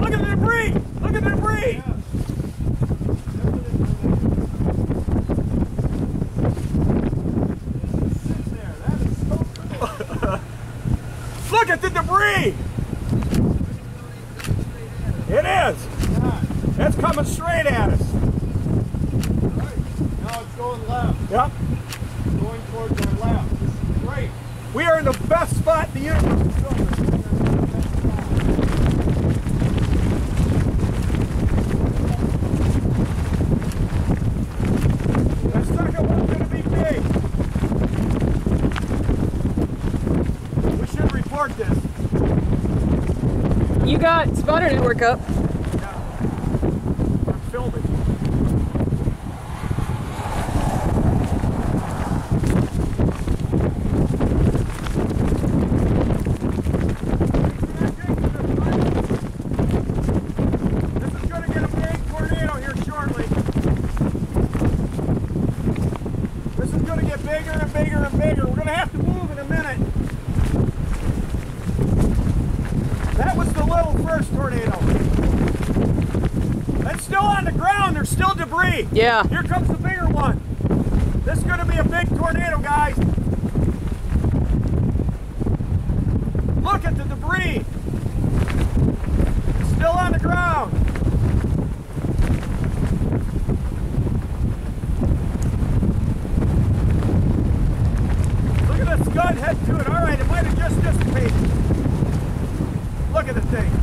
Look at the debris! Look at the debris! Yeah. Look at the debris! It is! That's coming straight at us. Right. Now it's going left. Yep. Going towards our left. This is great. We are in the best spot the universe report this. You got spotter network up. I'm filming. This is going to get a big tornado here shortly. This is going to get bigger and bigger and bigger. We're going to have to move in a minute. First tornado. It's still on the ground. There's still debris. Yeah. Here comes the bigger one. This is going to be a big tornado, guys. Look at the debris. It's still on the ground. Look at the scud head to it. All right, it might have just dissipated. Look at the thing.